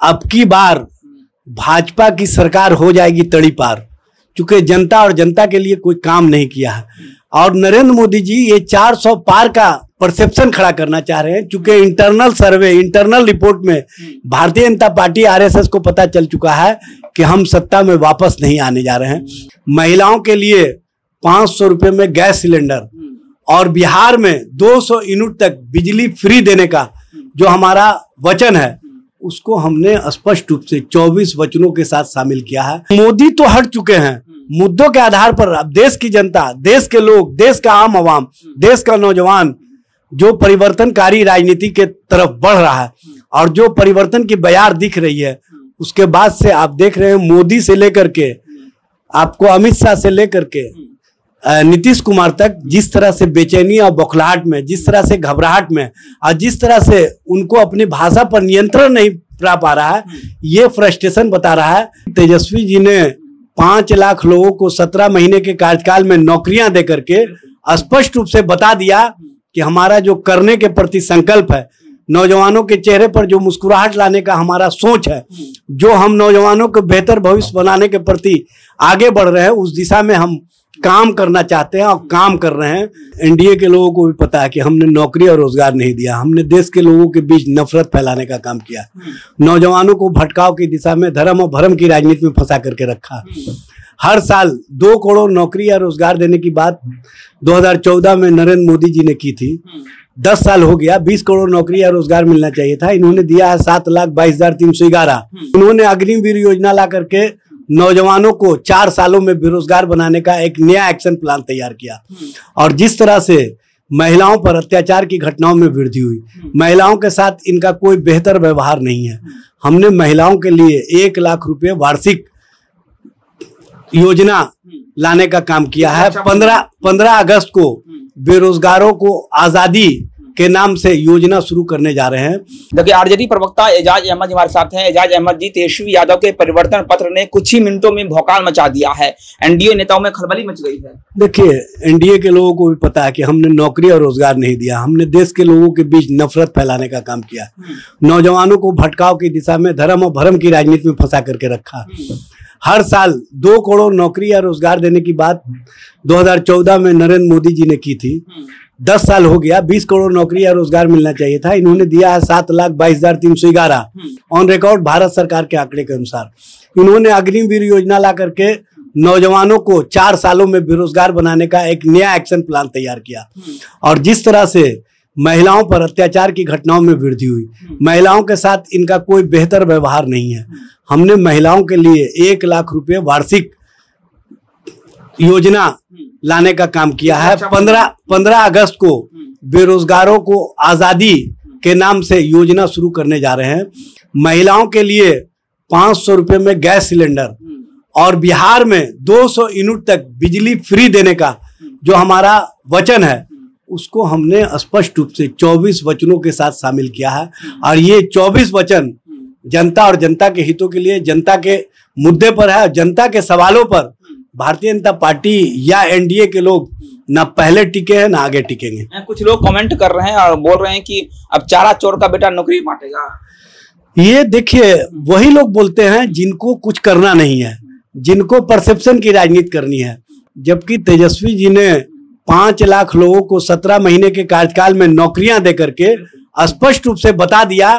अब की बार भाजपा की सरकार हो जाएगी तड़ी पार, क्योंकि जनता और जनता के लिए कोई काम नहीं किया है। और नरेंद्र मोदी जी ये 400 पार का परसेप्शन खड़ा करना चाह रहे हैं, क्योंकि इंटरनल सर्वे इंटरनल रिपोर्ट में भारतीय जनता पार्टी आरएसएस को पता चल चुका है कि हम सत्ता में वापस नहीं आने जा रहे हैं। महिलाओं के लिए पाँच सौ में गैस सिलेंडर और बिहार में 200 यूनिट तक बिजली फ्री देने का जो हमारा वचन है उसको हमने स्पष्ट रूप से 24 वचनों के साथ शामिल किया है। मोदी तो हट चुके हैं। मुद्दों के आधार पर अब देश की जनता, देश के लोग, देश का आम आवाम, देश का नौजवान जो परिवर्तनकारी राजनीति के तरफ़ बढ़ रहा है और जो परिवर्तन की बयार दिख रही है, उसके बाद से आप देख रहे हैं मोदी से लेकर के, आपको अमित शाह से लेकर के नीतीश कुमार तक जिस तरह से बेचैनी और बौखलाहट में, जिस तरह से घबराहट में और जिस तरह से उनको अपनी भाषा पर नियंत्रण नहीं पा पा रहा है, ये फ्रस्ट्रेशन बता रहा है। तेजस्वी जी ने पाँच लाख लोगों को सत्रह महीने के कार्यकाल में नौकरियाँ दे करके स्पष्ट रूप से बता दिया कि हमारा जो करने के प्रति संकल्प है, नौजवानों के चेहरे पर जो मुस्कुराहट लाने का हमारा सोच है, जो हम नौजवानों को बेहतर भविष्य बनाने के प्रति आगे बढ़ रहे हैं, उस दिशा में हम काम करना चाहते हैं और काम कर रहे हैं। एनडीए के लोगों को भी पता है कि हमने नौकरी और रोज़गार नहीं दिया। हमने देश के लोगों के बीच नफरत फैलाने का काम किया। नौजवानों को भटकाव की दिशा में धर्म और भरम की राजनीति में फंसा करके रखा। हर साल दो करोड़ नौकरी या रोज़गार देने की बात 2014 में नरेंद्र मोदी जी ने की थी। दस साल हो गया बीस करोड़ नौकरी या रोज़गार मिलना चाहिए था। इन्होंने दिया है सात लाख बाईस हज़ार तीन सौ ग्यारह। उन्होंने अग्निवीर योजना ला करके नौजवानों को चार सालों में बेरोजगार बनाने का एक नया एक्शन प्लान तैयार किया। और जिस तरह से महिलाओं पर अत्याचार की घटनाओं में वृद्धि हुई महिलाओं के साथ इनका कोई बेहतर व्यवहार नहीं है। हमने महिलाओं के लिए एक लाख रुपए वार्षिक योजना लाने का काम किया है। पंद्रह पंद्रह अगस्त को बेरोजगारों को आज़ादी के नाम से योजना शुरू करने जा रहे हैं। देखिए आरजेडी प्रवक्ता एजाज अहमद हमारे साथ हैं। एजाज अहमद जी तेजस्वी यादव के परिवर्तन पत्र ने कुछ ही मिनटों में भौकाल मचा दिया है। एनडीए नेताओं में खलबली मच गई है। देखिए एनडीए के लोगों को भी पता है कि हमने नौकरी और रोज़गार नहीं दिया। हमने देश के लोगों के बीच नफरत फैलाने का काम किया। नौजवानों को भटकाव की दिशा में धर्म और भरम की राजनीति में फंसा करके रखा। हर साल दो करोड़ नौकरी या रोज़गार देने की बात 2014 में नरेंद्र मोदी जी ने की थी। दस साल हो गया बीस करोड़ नौकरी या रोज़गार मिलना चाहिए था। इन्होंने दिया है सात लाख बाईस हज़ार तीन सौ ग्यारह। ऑन रिकॉर्ड भारत सरकार के आंकड़े के अनुसार। इन्होंने अग्निवीर योजना ला करके नौजवानों को चार सालों में बेरोजगार बनाने का एक नया एक्शन प्लान तैयार किया। और जिस तरह से महिलाओं पर अत्याचार की घटनाओं में वृद्धि हुई महिलाओं के साथ इनका कोई बेहतर व्यवहार नहीं है। हमने महिलाओं के लिए एक लाख रुपए वार्षिक योजना लाने का काम किया है। पंद्रह पंद्रह अगस्त को बेरोजगारों को आज़ादी के नाम से योजना शुरू करने जा रहे हैं। महिलाओं के लिए पाँच सौ रुपये में गैस सिलेंडर और बिहार में 200 यूनिट तक बिजली फ्री देने का जो हमारा वचन है उसको हमने स्पष्ट रूप से 24 वचनों के साथ शामिल किया है। और ये 24 वचन जनता और जनता के हितों के लिए जनता के मुद्दे पर है जनता के सवालों पर भारतीय जनता पार्टी या एनडीए के लोग ना पहले टिके हैं ना आगे टिकेंगे। कुछ लोग कमेंट कर रहे हैं और बोल रहे हैं कि अब चारा चोर का बेटा नौकरी बांटेगा। ये देखिए वही लोग बोलते हैं जिनको कुछ करना नहीं है जिनको परसेप्शन की राजनीति करनी है। जबकि तेजस्वी जी ने पाँच लाख लोगों को सत्रह महीने के कार्यकाल में नौकरियाँ दे करके स्पष्ट रूप से बता दिया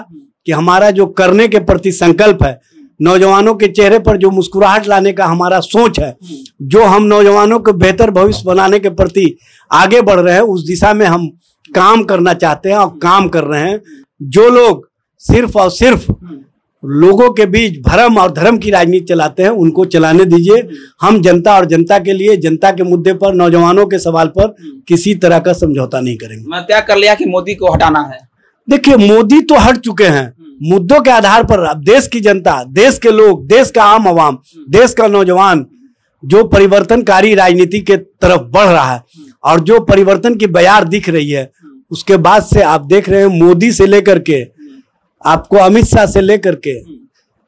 कि हमारा जो करने के प्रति संकल्प है नौजवानों के चेहरे पर जो मुस्कुराहट लाने का हमारा सोच है जो हम नौजवानों को बेहतर भविष्य बनाने के प्रति आगे बढ़ रहे हैं उस दिशा में हम काम करना चाहते हैं और काम कर रहे हैं। जो लोग सिर्फ़ और सिर्फ़ लोगों के बीच भरम और धर्म की राजनीति चलाते हैं उनको चलाने दीजिए। हम जनता और जनता के लिए जनता के मुद्दे पर नौजवानों के सवाल पर किसी तरह का समझौता नहीं करेंगे। मैं तय कर लिया कि मोदी को हटाना है। देखिए मोदी तो हट चुके हैं। मुद्दों के आधार पर देश की जनता, देश के लोग, देश का आम आवाम, देश का नौजवान जो परिवर्तनकारी राजनीति के तरफ़ बढ़ रहा है और जो परिवर्तन की बयार दिख रही है, उसके बाद से आप देख रहे हैं मोदी से लेकर के, आपको अमित शाह से लेकर के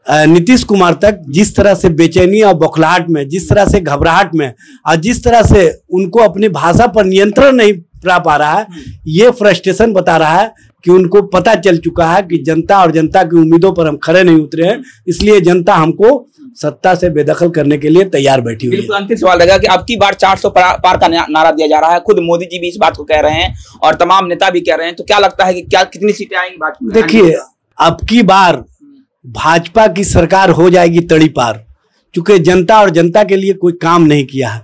नीतीश कुमार तक जिस तरह से बेचैनी और बौखलाहट में, जिस तरह से घबराहट में और जिस तरह से उनको अपनी भाषा पर नियंत्रण नहीं पा पा रहा है। ये फ्रस्ट्रेशन बता रहा है कि उनको पता चल चुका है कि जनता और जनता की उम्मीदों पर हम खड़े नहीं उतरे हैं। इसलिए जनता हमको सत्ता से बेदखल करने के लिए तैयार बैठी हुई है। अंतिम सवाल रहेगा कि अब की बार 400 पार का नारा दिया जा रहा है। खुद मोदी जी भी इस बात को कह रहे हैं और तमाम नेता भी कह रहे हैं। तो क्या लगता है कि क्या कितनी सीटें आएँगी भाजपा? देखिए अब की बार भाजपा की सरकार हो जाएगी तड़ी पार चूँकि जनता और जनता के लिए कोई काम नहीं किया है।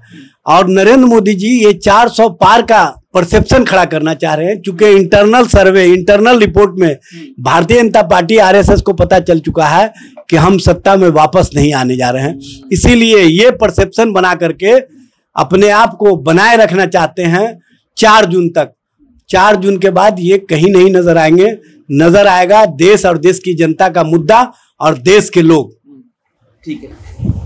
और नरेंद्र मोदी जी ये 400 पार का परसेप्शन खड़ा करना चाह रहे हैं। क्योंकि इंटरनल सर्वे इंटरनल रिपोर्ट में भारतीय जनता पार्टी आरएसएस को पता चल चुका है कि हम सत्ता में वापस नहीं आने जा रहे हैं। इसीलिए ये परसेप्शन बना करके अपने आप को बनाए रखना चाहते हैं चार जून तक। चार जून के बाद ये कहीं नहीं नज़र आएँगे। नज़र आएगा देश और देश की जनता का मुद्दा और देश के लोग। ठीक है।